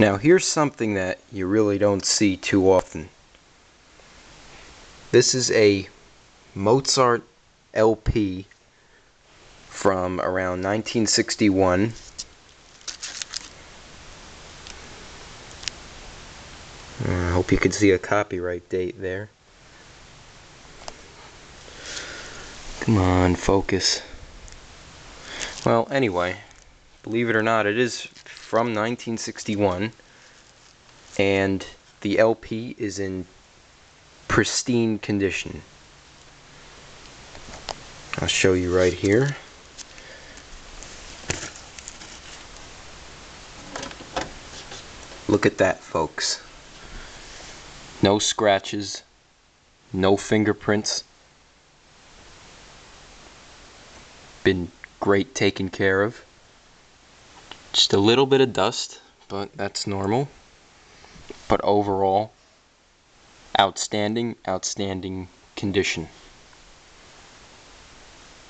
Now here's something that you really don't see too often. This is a Mozart LP from around 1961. I hope you can see a copyright date there. Come on, focus. Well, anyway, believe it or not, it is from 1961, and the LP is in pristine condition. I'll show you right here. Look at that, folks. No scratches, no fingerprints. Been great taken care of. Just a little bit of dust, but that's normal. But overall, outstanding, outstanding condition.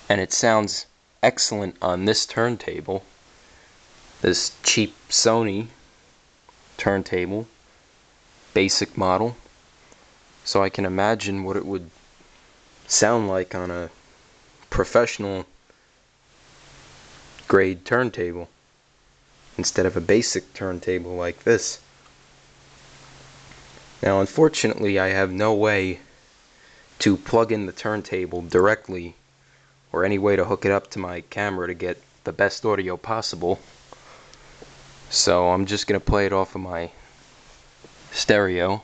And it sounds excellent on this turntable. This cheap Sony turntable, basic model. So I can imagine what it would sound like on a professional grade turntable instead of a basic turntable like this. Now unfortunately I have no way to plug in the turntable directly or any way to hook it up to my camera to get the best audio possible. So I'm just going to play it off of my stereo.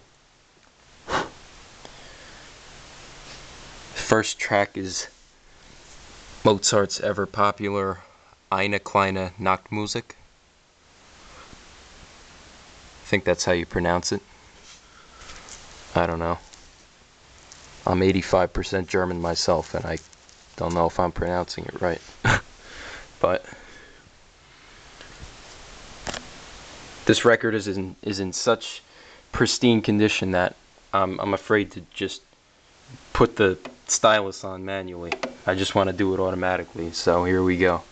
First track is Mozart's ever popular Eine kleine Nachtmusik. I think that's how you pronounce it. I don't know. I'm 85% German myself, and I don't know if I'm pronouncing it right. but this record is in is in such pristine condition that I'm I'm afraid to just put the stylus on manually. I just want to do it automatically. So here we go.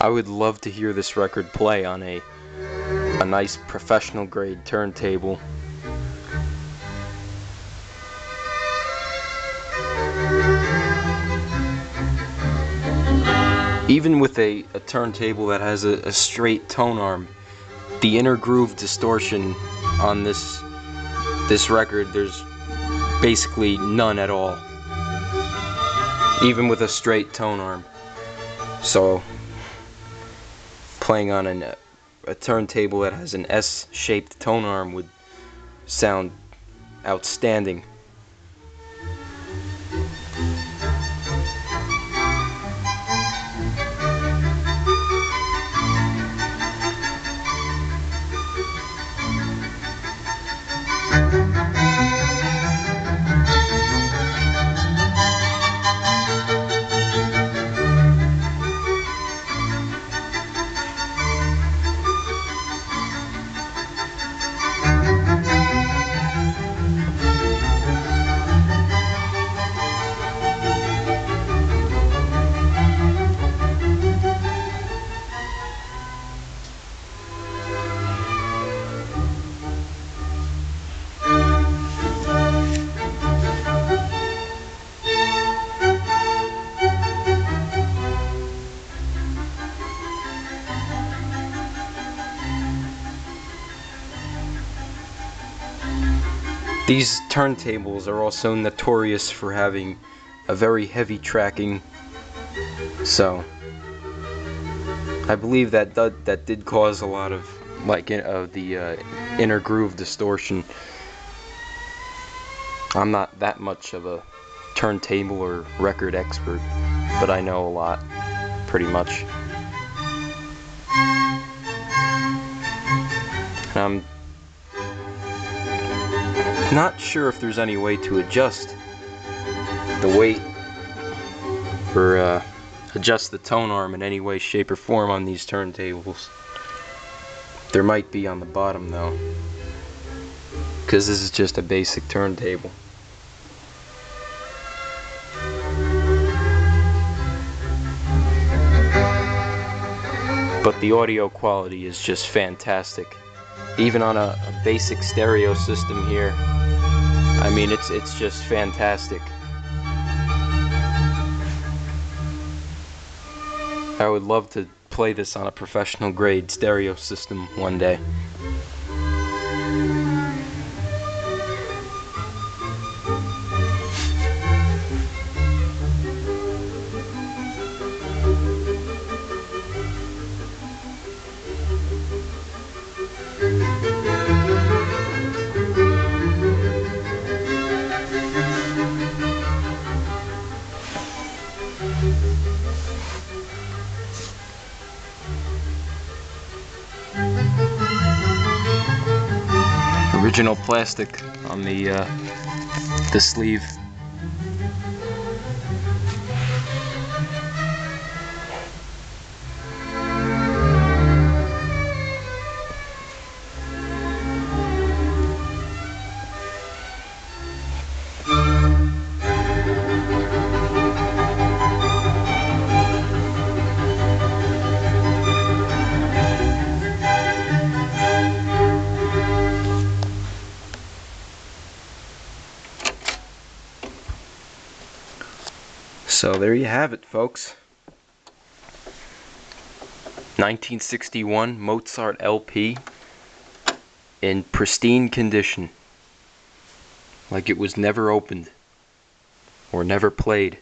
I would love to hear this record play on a a nice professional grade turntable. Even with a, a turntable that has a, a straight tone arm, the inner groove distortion on this this record, there's basically none at all. Even with a straight tone arm. So playing on an, a turntable that has an S-shaped tone arm would sound outstanding. These turntables are also notorious for having a very heavy tracking, so I believe that that, that did cause a lot of like uh, the uh, inner groove distortion. I'm not that much of a turntable or record expert, but I know a lot, pretty much. I'm not sure if there's any way to adjust the weight or uh, adjust the tone arm in any way, shape, or form on these turntables. There might be on the bottom though, because this is just a basic turntable. But the audio quality is just fantastic. Even on a, a basic stereo system here, I mean it's it's just fantastic. I would love to play this on a professional grade stereo system one day. Original plastic on the uh, the sleeve. So there you have it, folks. 1961 Mozart LP in pristine condition. Like it was never opened or never played.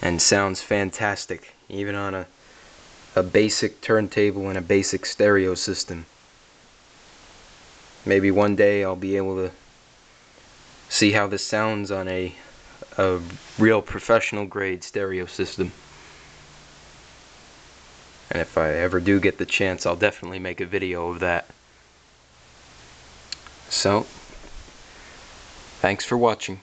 And sounds fantastic, even on a, a basic turntable and a basic stereo system. Maybe one day I'll be able to see how this sounds on a a real professional grade stereo system. And if I ever do get the chance, I'll definitely make a video of that. So, thanks for watching.